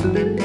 slip